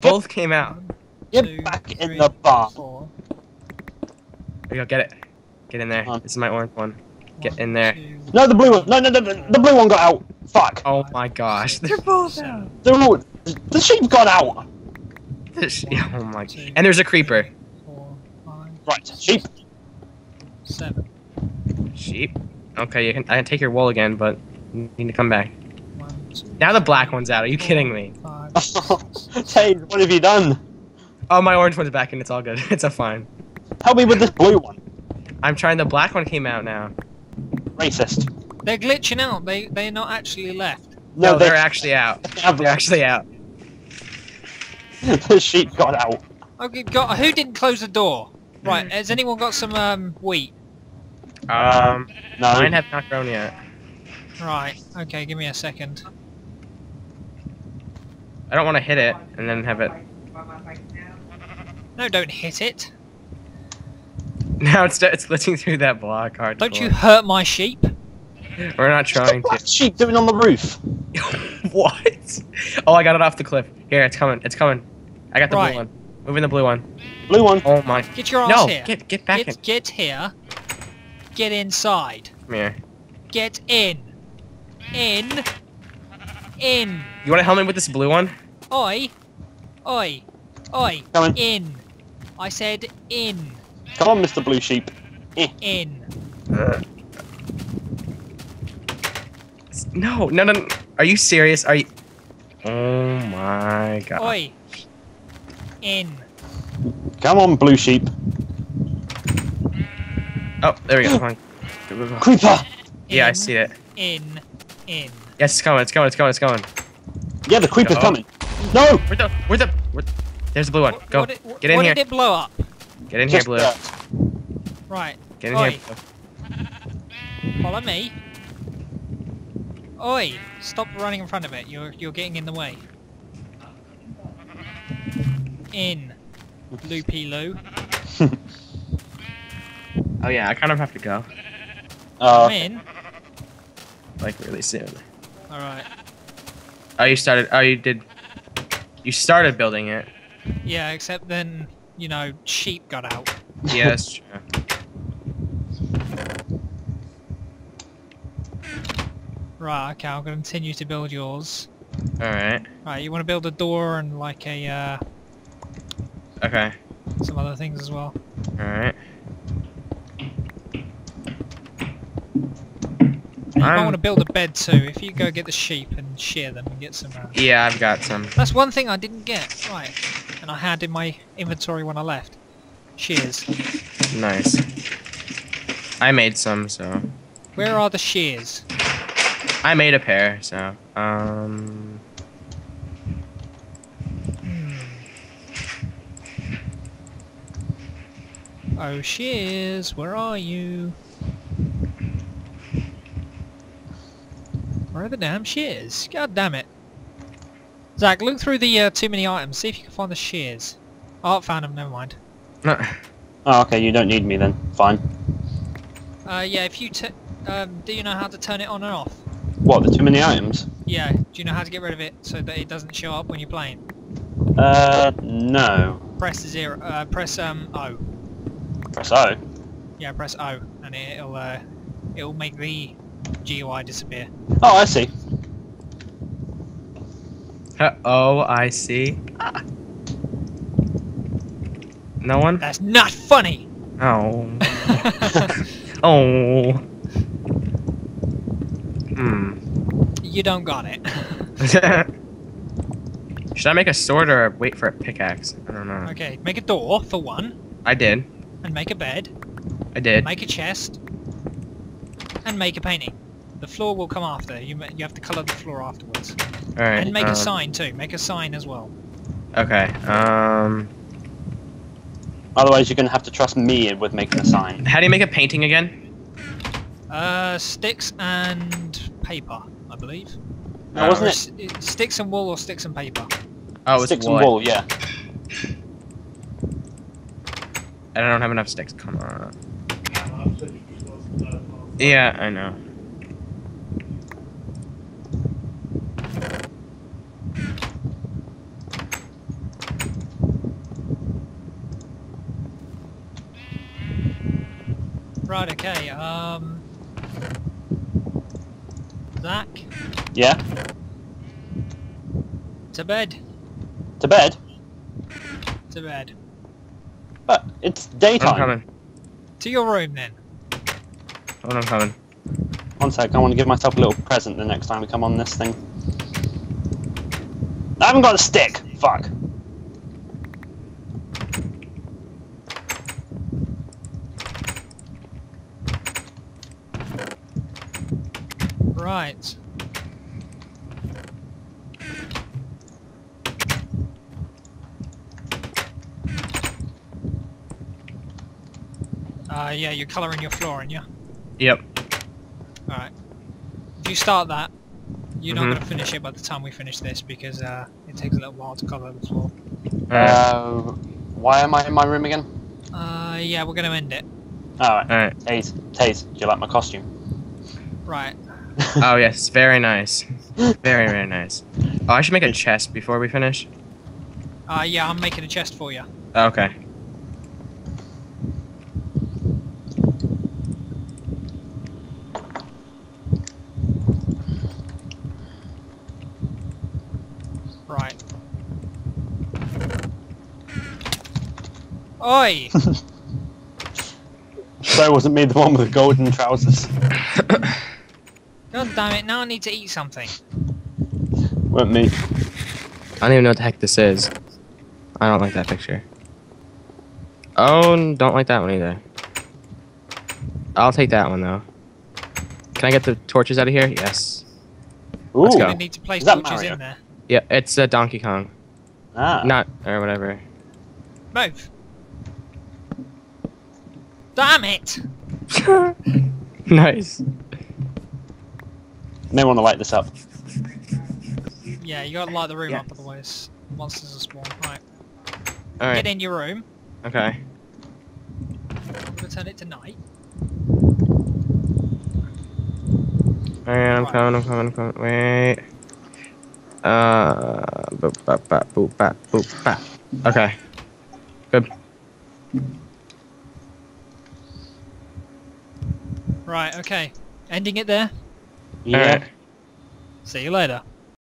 Both came out. Get Two, back in the bar. four. There you go, get it. Get in there. Come on. This is my orange one. Get One, in there. two, No, the blue one. No, no, no, the the blue one got out. Fuck. Oh my gosh. They're both out. They're all. The sheep got out. This- oh my. two, And there's a creeper. three, four, five, Right, sheep. seven. Sheep. Okay, you can. I can take your wool again, but you need to come back. One, two, Now the black one's out. Are you kidding me? five, Hey, what have you done? Oh, my orange one's back and it's all good. It's a fine. Help me with this blue one. I'm trying. The black one came out now. Racist. They're glitching out. They they're not actually left. No, they they're actually out. They're actually out. the sheep got out. Okay, got who didn't close the door? Right, has anyone got some um wheat? Um, No. mine have not grown yet. Right, okay, give me a second. I don't want to hit it and then have it. No, don't hit it. Now it's it's glitching through that block hard. Don't you hurt my sheep. We're not trying What's to. the sheep doing on the roof? what? Oh, I got it off the cliff. Here, it's coming. It's coming. I got the Right. blue one. Moving the blue one. Blue one. Oh my. Get your ass No, here. get get back in. Get, get here. Get inside. Come here. Get in. In. In. You want to help me with this blue one? Oi. Oi. Oi. Coming. In. I said in. Come on, Mr. Blue Sheep. Eh. In. No, no, no. no. Are you serious? Are you? Oh my god. Oi. In. Come on, Blue Sheep. Oh, there we go. Come on. Creeper. Yeah, I see it. In. In. Yes, it's coming. It's coming. It's coming. It's going. Yeah, the creeper's Uh-oh. coming. No. Where the? Where the? Where, there's the blue one. What- Go. What, did- Get in what here. did it blow up? Get in here, blue. dirt. Right. Get in Oi. here. Blue. Follow me. Oi! Stop running in front of it. You're you're getting in the way. In. Loopy loo. Oh yeah, I kind of have to go. Uh, I'm in. Like really soon. Alright. Oh, you started. Oh, you did. You started building it. Yeah, except then, you know, sheep got out. Yeah, that's true. Right, okay, gonna continue to build yours. All right. Right, you wanna build a door and like a uh Okay. some other things as well. All You might want to build a bed too. If you go get the sheep and shear them and get some. Uh... Yeah, I've got some. That's one thing I didn't get. Right, and I had in my inventory when I left. Shears. Nice. I made some, so Where are the shears? I made a pair. So um. Hmm. Oh, shears, where are you? Where are the damn shears? God damn it. Zack, look through the uh, too many items, see if you can find the shears. Oh, found them, never mind. oh, okay, you don't need me then. Fine. Uh, yeah, if you t- um, do you know how to turn it on and off? What, the too many items? Yeah, do you know how to get rid of it so that it doesn't show up when you're playing? Uh, no. Press zero, uh, press um O. Press O. Yeah, press O, and it'll uh, it'll make the GUI disappear. Oh, I see. oh, I see. No one. That's not funny. Oh. oh. Hmm. you don't got it. Should I make a sword or wait for a pickaxe? I don't know. okay, make a door for one, I did. and make a bed, I did. make a chest, and make a painting. The floor will come after. You you have to colour the floor afterwards, All right. and make um, a sign too. Make a sign as well. Okay. Um. Otherwise, you're gonna have to trust me with making a sign. How do you make a painting again? Uh, sticks and paper, I believe. No, Uh, wasn't it? s- sticks and wool or sticks and paper. Oh, it's Sticks wood. and wool, yeah. And I don't have enough sticks. Come on. Yeah, I know. Right, okay, um... Zack? Yeah? To bed. To bed? To bed. But, it's daytime. To your room, then. Hold on, I'm coming. One sec, I want to give myself a little present the next time we come on this thing. I haven't got a stick! Fuck. Right. Uh, yeah, you're colouring your flooring, yeah? Yep. Alright. If you start that, you're not Mhm. going to finish it by the time we finish this because uh, it takes a little while to cover the floor. Uh, why am I in my room again? Uh, yeah, we're going to end it. Alright. Alright. Teiz, Teiz, do you like my costume? Right. Oh yes, very nice. Very, very nice. Oh, I should make a chest before we finish. Uh, yeah, I'm making a chest for you. Okay. Right. Oi! So wasn't me the one with the golden trousers? God damn it, now I need to eat something. weren't me. I don't even know what the heck this is. I don't like that picture. Oh, don't like that one either. I'll take that one though. Can I get the torches out of here? Yes. Ooh. Let's We go. need to place Is torches Mario? in there. Yeah, it's uh, Donkey Kong. Ah. Not or whatever. Move! Damn it! nice. May want to light this up. Yeah, you gotta light the room Yeah. up, otherwise monsters will spawn. Right. All Get in your room. Okay. I'm gonna turn it to night. All right, I'm Right. coming. I'm coming. I'm coming. Wait. Uh. Boop. Bop. Bop. Boop. Bop. Boop. Bop. Okay. Good. Right, okay. Ending it there. Yeah. All right. See you later.